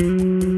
Música